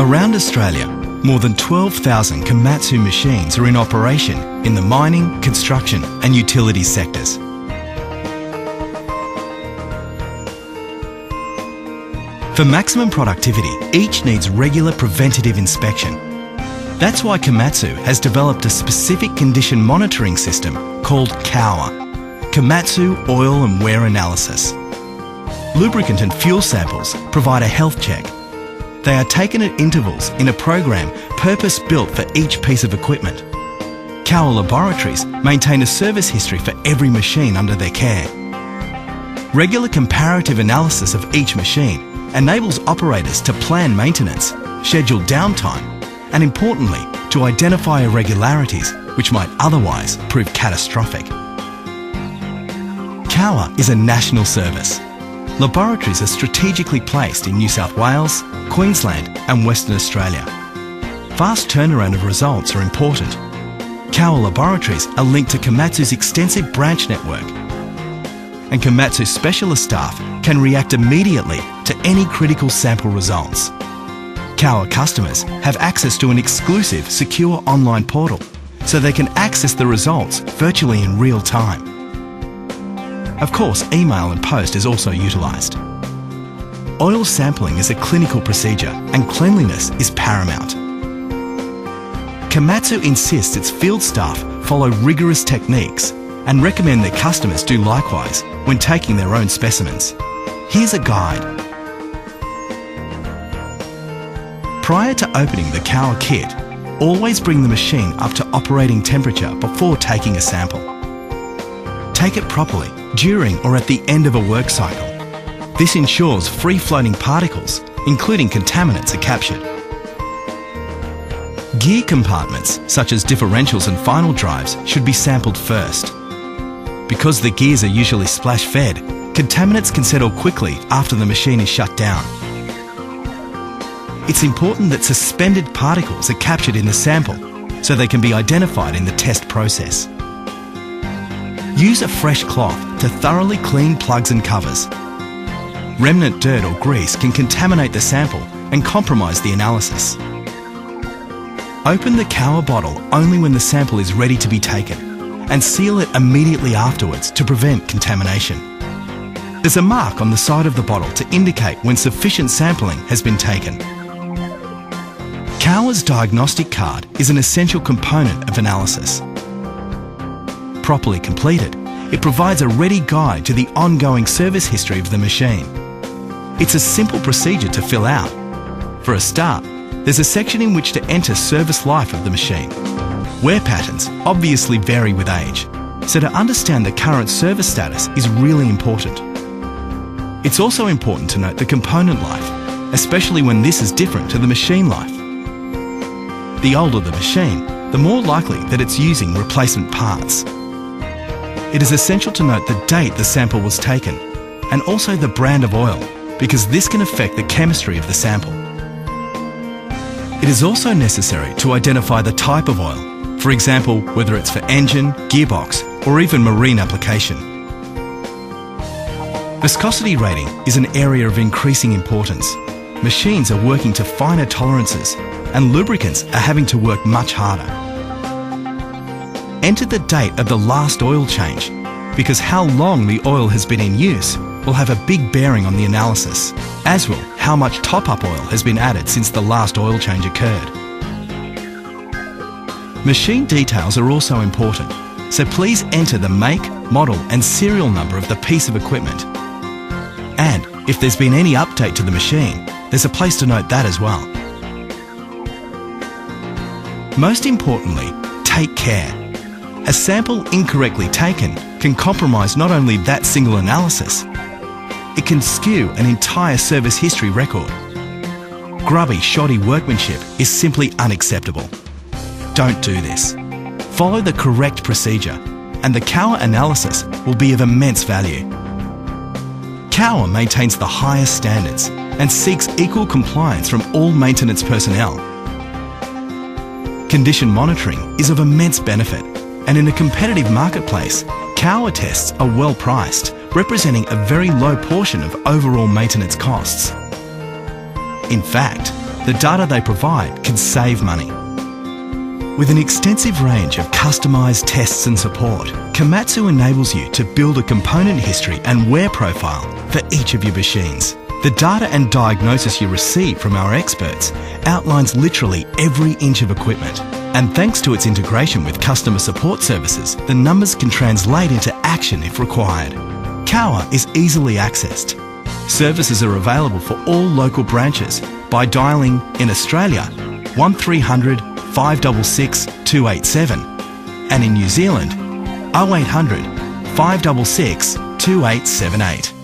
Around Australia, more than 12,000 Komatsu machines are in operation in the mining, construction and utilities sectors. For maximum productivity, each needs regular preventative inspection. That's why Komatsu has developed a specific condition monitoring system called KOWA, Komatsu Oil and Wear Analysis. Lubricant and fuel samples provide a health check they are taken at intervals in a program purpose-built for each piece of equipment. KOWA Laboratories maintain a service history for every machine under their care. Regular comparative analysis of each machine enables operators to plan maintenance, schedule downtime, and importantly, to identify irregularities which might otherwise prove catastrophic. KOWA is a national service Laboratories are strategically placed in New South Wales, Queensland and Western Australia. Fast turnaround of results are important. KOWA laboratories are linked to Komatsu's extensive branch network and Komatsu specialist staff can react immediately to any critical sample results. KOWA customers have access to an exclusive secure online portal so they can access the results virtually in real time. Of course, email and post is also utilised. Oil sampling is a clinical procedure and cleanliness is paramount. Komatsu insists its field staff follow rigorous techniques and recommend their customers do likewise when taking their own specimens. Here's a guide. Prior to opening the KOWA kit, always bring the machine up to operating temperature before taking a sample. Take it properly during or at the end of a work cycle. This ensures free-floating particles, including contaminants, are captured. Gear compartments, such as differentials and final drives, should be sampled first. Because the gears are usually splash-fed, contaminants can settle quickly after the machine is shut down. It's important that suspended particles are captured in the sample so they can be identified in the test process. Use a fresh cloth to thoroughly clean plugs and covers. Remnant dirt or grease can contaminate the sample and compromise the analysis. Open the KOWA bottle only when the sample is ready to be taken and seal it immediately afterwards to prevent contamination. There's a mark on the side of the bottle to indicate when sufficient sampling has been taken. KOWA's diagnostic card is an essential component of analysis properly completed, it provides a ready guide to the ongoing service history of the machine. It's a simple procedure to fill out. For a start, there's a section in which to enter service life of the machine. Wear patterns obviously vary with age, so to understand the current service status is really important. It's also important to note the component life, especially when this is different to the machine life. The older the machine, the more likely that it's using replacement parts it is essential to note the date the sample was taken and also the brand of oil because this can affect the chemistry of the sample. It is also necessary to identify the type of oil, for example whether it's for engine, gearbox or even marine application. Viscosity rating is an area of increasing importance. Machines are working to finer tolerances and lubricants are having to work much harder. Enter the date of the last oil change because how long the oil has been in use will have a big bearing on the analysis, as will how much top-up oil has been added since the last oil change occurred. Machine details are also important, so please enter the make, model and serial number of the piece of equipment. And if there's been any update to the machine, there's a place to note that as well. Most importantly, take care a sample incorrectly taken can compromise not only that single analysis, it can skew an entire service history record. Grubby, shoddy workmanship is simply unacceptable. Don't do this. Follow the correct procedure and the KOWA analysis will be of immense value. KOWA maintains the highest standards and seeks equal compliance from all maintenance personnel. Condition monitoring is of immense benefit and in a competitive marketplace, KOWA tests are well priced, representing a very low portion of overall maintenance costs. In fact, the data they provide can save money. With an extensive range of customised tests and support, Komatsu enables you to build a component history and wear profile for each of your machines. The data and diagnosis you receive from our experts outlines literally every inch of equipment. And thanks to its integration with customer support services, the numbers can translate into action if required. Kowa is easily accessed. Services are available for all local branches by dialing in Australia 1300 566 287 and in New Zealand 0800 566 2878.